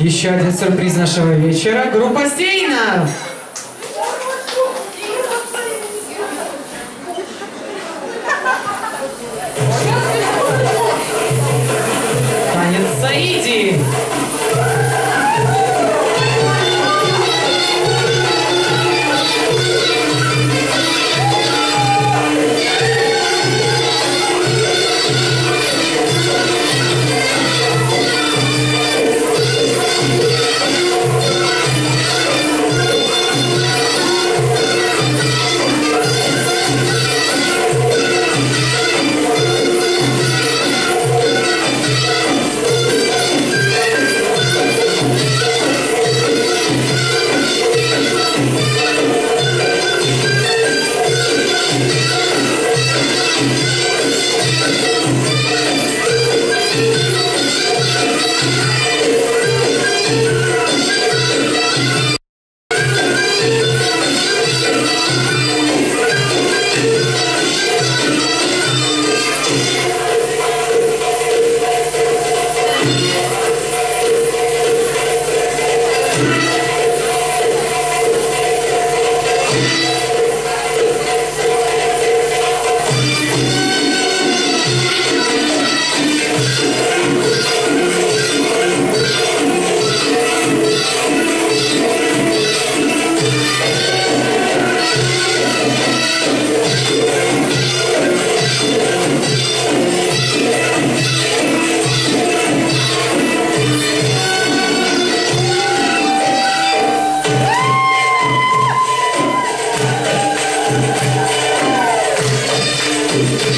Еще один сюрприз нашего вечера. Группа Сейна!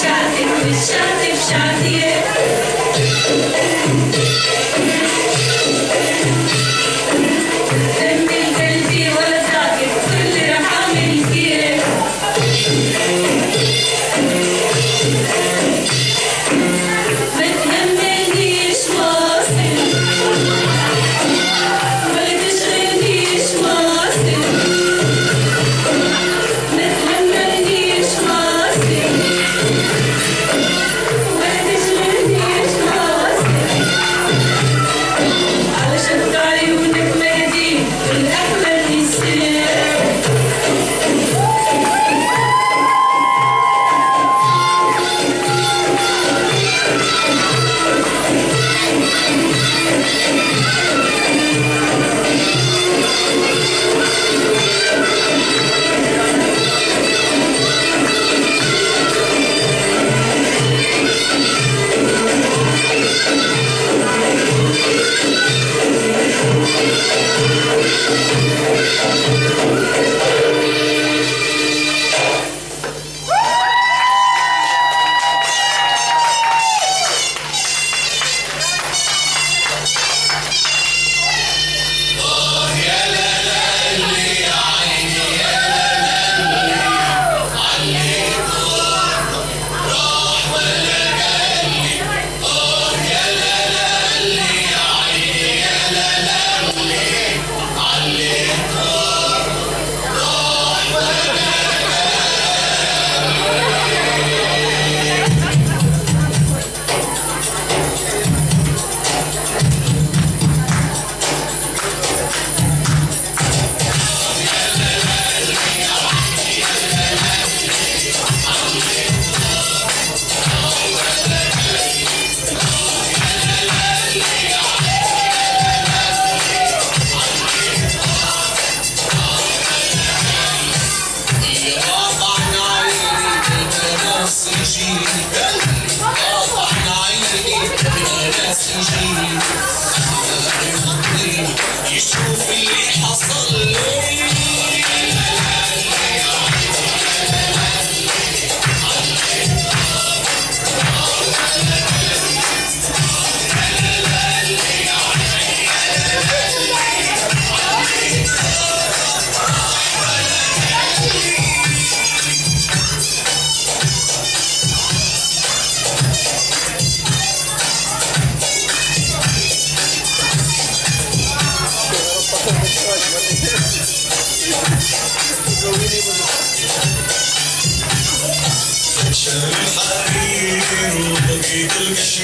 I it will be. Thank you. take a look at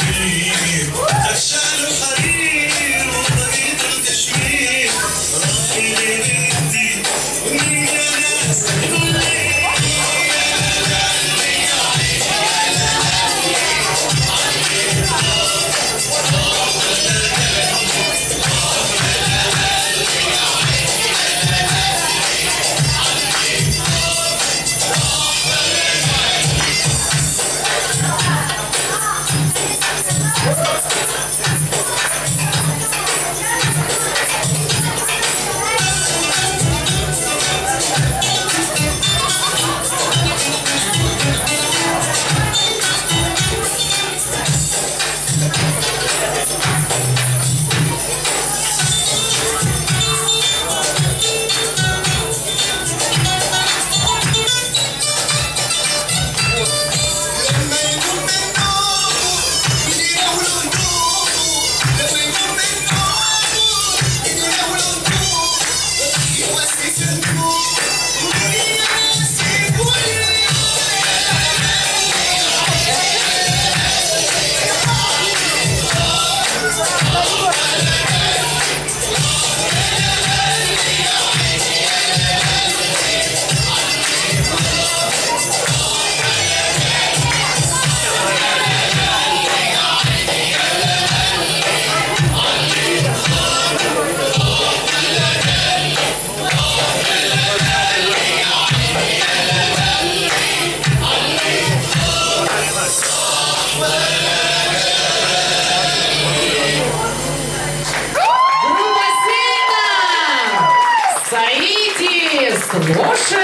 Сейна! Стоите с лошадью!